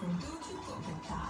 Don't you. go